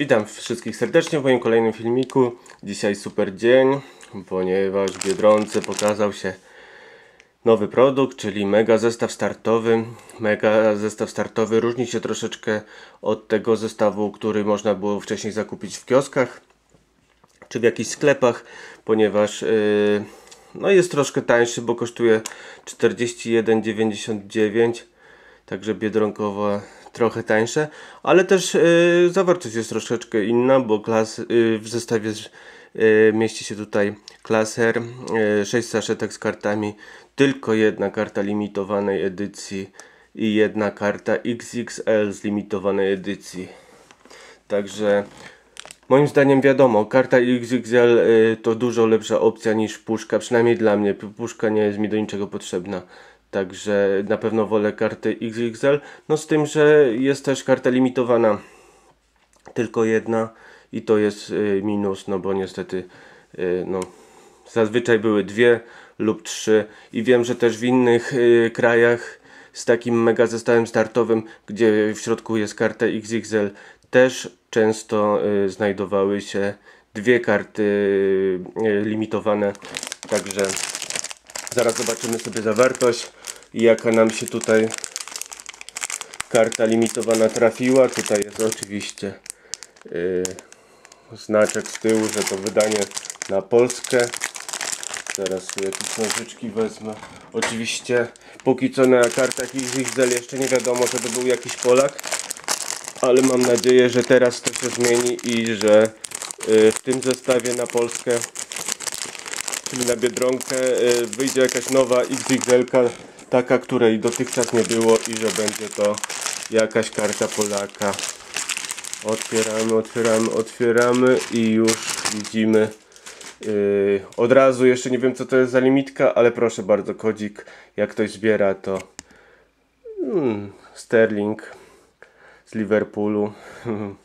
Witam wszystkich serdecznie w moim kolejnym filmiku. Dzisiaj super dzień, ponieważ w Biedronce pokazał się nowy produkt, czyli mega zestaw startowy. Mega zestaw startowy różni się troszeczkę od tego zestawu, który można było wcześniej zakupić w kioskach czy w jakichś sklepach, ponieważ yy, no jest troszkę tańszy, bo kosztuje 41,99 także biedronkowo trochę tańsze, ale też yy, zawartość jest troszeczkę inna, bo klas, yy, w zestawie yy, mieści się tutaj klaser, yy, 6 saszetek z kartami, tylko jedna karta limitowanej edycji i jedna karta XXL z limitowanej edycji. Także moim zdaniem wiadomo, karta XXL y, to dużo lepsza opcja niż puszka, przynajmniej dla mnie. Puszka nie jest mi do niczego potrzebna. Także na pewno wolę kartę XXL. No z tym, że jest też karta limitowana. Tylko jedna i to jest y, minus, no bo niestety y, no zazwyczaj były dwie lub trzy i wiem, że też w innych y, krajach z takim mega zestawem startowym, gdzie w środku jest karta XXL, też często znajdowały się dwie karty limitowane. Także zaraz zobaczymy sobie zawartość i jaka nam się tutaj karta limitowana trafiła. Tutaj jest oczywiście yy, znaczek z tyłu, że to wydanie na Polskę. Zaraz sobie jakieś nożyczki wezmę. Oczywiście póki co na kartach XXL jeszcze nie wiadomo, żeby był jakiś Polak. Ale mam nadzieję, że teraz to się zmieni i że yy, w tym zestawie na Polskę czyli na Biedronkę yy, wyjdzie jakaś nowa XXL taka, której dotychczas nie było i że będzie to jakaś karta Polaka. Otwieramy, otwieramy, otwieramy i już widzimy yy, od razu, jeszcze nie wiem co to jest za limitka, ale proszę bardzo, kodzik, jak ktoś zbiera to hmm, Sterling z Liverpoolu.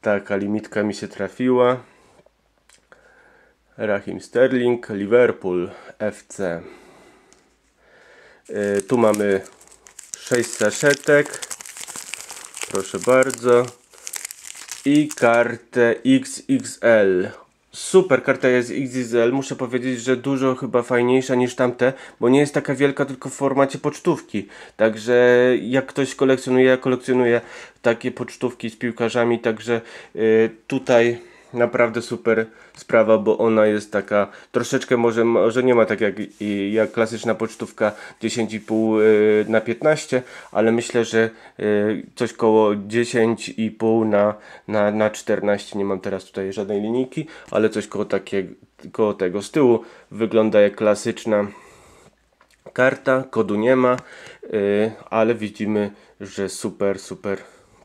Taka limitka mi się trafiła. Rahim Sterling, Liverpool FC. E, tu mamy 6 saszetek. Proszę bardzo. I kartę XXL. Super karta jest XXL. Muszę powiedzieć, że dużo chyba fajniejsza niż tamte, bo nie jest taka wielka, tylko w formacie pocztówki. Także jak ktoś kolekcjonuje, ja kolekcjonuję takie pocztówki z piłkarzami, także yy, tutaj naprawdę super sprawa, bo ona jest taka troszeczkę może, może nie ma tak jak, jak klasyczna pocztówka 10,5 y, na 15, ale myślę, że y, coś koło 10,5 na, na, na 14, nie mam teraz tutaj żadnej linijki, ale coś koło, takiego, koło tego. Z tyłu wygląda jak klasyczna karta, kodu nie ma, y, ale widzimy, że super, super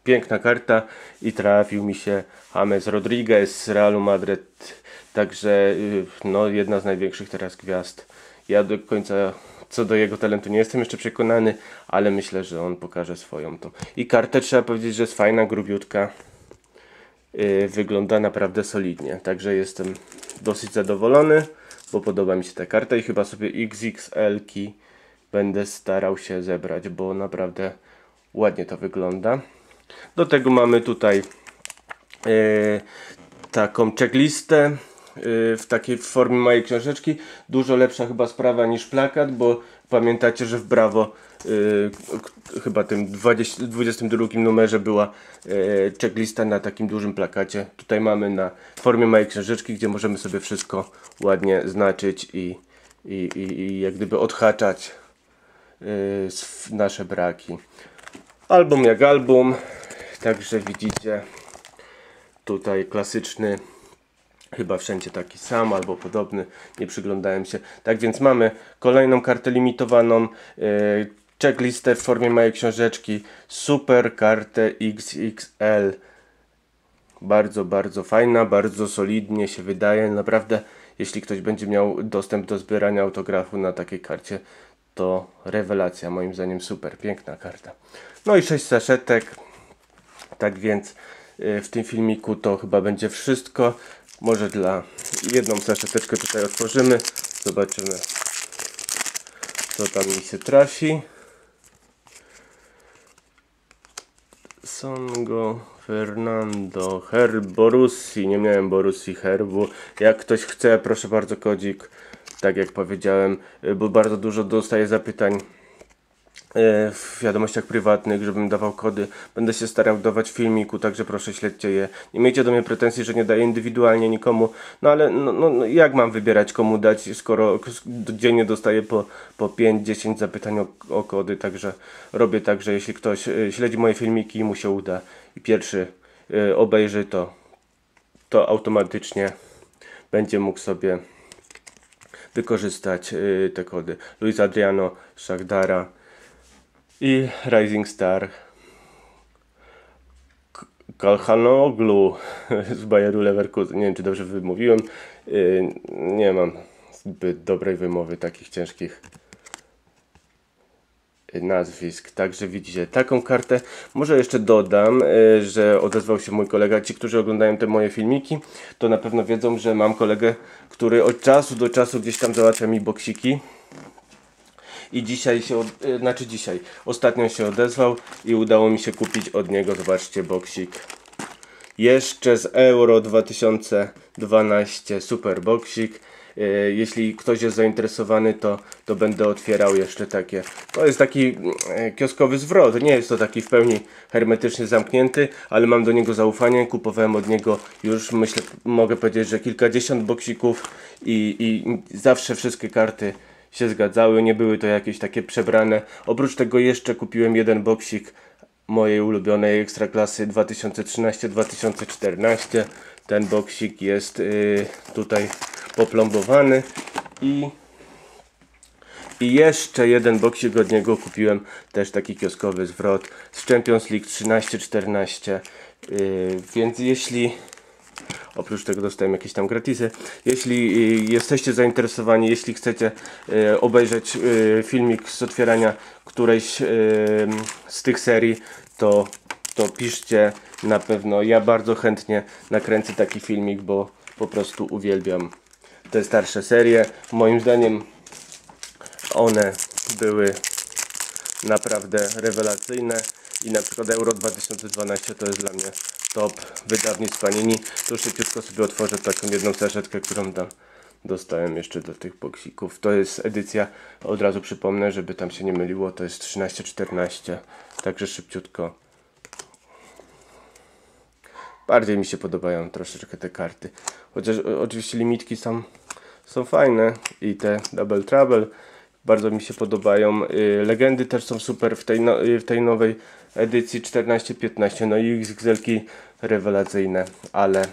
piękna karta i trafił mi się James Rodriguez z Realu Madryt. Także y, no, jedna z największych teraz gwiazd. Ja do końca co do jego talentu nie jestem jeszcze przekonany, ale myślę, że on pokaże swoją tą. I kartę trzeba powiedzieć, że jest fajna, grubiutka. Yy, wygląda naprawdę solidnie. Także jestem dosyć zadowolony, bo podoba mi się ta karta i chyba sobie XXL-ki będę starał się zebrać, bo naprawdę ładnie to wygląda. Do tego mamy tutaj e, taką checklistę e, w takiej formie mojej książeczki. Dużo lepsza chyba sprawa niż plakat, bo pamiętacie, że w Brawo e, chyba tym 20, 22 numerze była checklista na takim dużym plakacie. Tutaj mamy na formie mojej książeczki, gdzie możemy sobie wszystko ładnie znaczyć i, i, i, i jak gdyby odhaczać nasze braki. Album jak album, także widzicie tutaj klasyczny, chyba wszędzie taki sam albo podobny, nie przyglądałem się. Tak więc mamy kolejną kartę limitowaną, yy, checklistę w formie mojej książeczki, super kartę XXL. Bardzo, bardzo fajna, bardzo solidnie się wydaje, naprawdę jeśli ktoś będzie miał dostęp do zbierania autografu na takiej karcie, to rewelacja, moim zdaniem super, piękna karta. No i 6 saszetek, tak więc y, w tym filmiku to chyba będzie wszystko. Może dla jedną saszeteczkę tutaj otworzymy, zobaczymy co tam mi się trafi. Songo Fernando Herb Borussi. Nie miałem Borussi herbu. Jak ktoś chce, proszę bardzo, kodzik. Tak jak powiedziałem, y, bo bardzo dużo dostaję zapytań e, w wiadomościach prywatnych, żebym dawał kody. Będę się starał dawać filmiku, także proszę śledźcie je. Nie miejcie do mnie pretensji, że nie daję indywidualnie nikomu. No ale no, no, no, jak mam wybierać komu dać, skoro dziennie dostaję po, po 5-10 zapytań o, o kody, także robię tak, że jeśli ktoś e, śledzi moje filmiki i mu się uda i pierwszy obejrzy to, to automatycznie będzie mógł sobie wykorzystać y, te kody. Luis Adriano, Shagdara i Rising Star. Kalhanoglu z Bayeru Leverkusen. Nie wiem, czy dobrze wymówiłem. Y, nie mam zbyt dobrej wymowy takich ciężkich nazwisk. Także widzicie taką kartę. Może jeszcze dodam, y, że odezwał się mój kolega. Ci, którzy oglądają te moje filmiki, to na pewno wiedzą, że mam kolegę, który od czasu do czasu gdzieś tam załatwia mi boksiki. I dzisiaj się, y, znaczy dzisiaj, ostatnio się odezwał i udało mi się kupić od niego, zobaczcie, boksik. Jeszcze z Euro 2012 Super Boxik. E, Jeśli ktoś jest zainteresowany, to, to będę otwierał jeszcze takie. To jest taki e, kioskowy zwrot. Nie jest to taki w pełni hermetycznie zamknięty, ale mam do niego zaufanie. Kupowałem od niego już, myślę, mogę powiedzieć, że kilkadziesiąt boksików i, i zawsze wszystkie karty się zgadzały. Nie były to jakieś takie przebrane. Oprócz tego jeszcze kupiłem jeden boksik mojej ulubionej ekstraklasy 2013-2014. Ten boksik jest y, tutaj poplombowany i i jeszcze jeden boksik od niego kupiłem, też taki kioskowy zwrot z Champions League 13-14. Yy, więc jeśli oprócz tego dostałem jakieś tam gratisy, jeśli yy, jesteście zainteresowani, jeśli chcecie yy, obejrzeć yy, filmik z otwierania którejś z tych serii, to, to piszcie na pewno. Ja bardzo chętnie nakręcę taki filmik, bo po prostu uwielbiam te starsze serie. Moim zdaniem one były naprawdę rewelacyjne i na przykład Euro 2012 to jest dla mnie top wydawnictw Panini. Tu szybciutko sobie otworzę taką jedną saszetkę, którą tam dostałem jeszcze do tych boksików. To jest edycja, od razu przypomnę, żeby tam się nie myliło, to jest 13-14, także szybciutko. Bardziej mi się podobają troszeczkę te karty. Chociaż o- oczywiście limitki są, są fajne i te Double Trouble bardzo mi się podobają. Y, Legendy też są super w tej, no, y, w tej nowej edycji 14-15. No i XXL-ki rewelacyjne, ale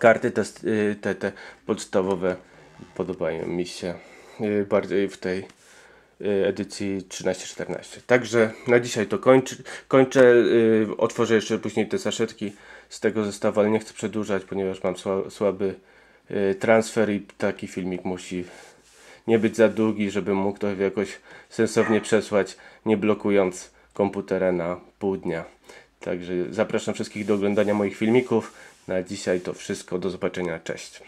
karty te, y, te, te podstawowe podobają mi się bardziej w tej edycji 13-14. Także na dzisiaj to kończy, kończę. Otworzę jeszcze później te saszetki z tego zestawu, ale nie chcę przedłużać, ponieważ mam sła- słaby transfer i taki filmik musi nie być za długi, żeby mógł to jakoś sensownie przesłać, nie blokując komputera na pół dnia. Także zapraszam wszystkich do oglądania moich filmików. Na dzisiaj to wszystko. Do zobaczenia. Cześć.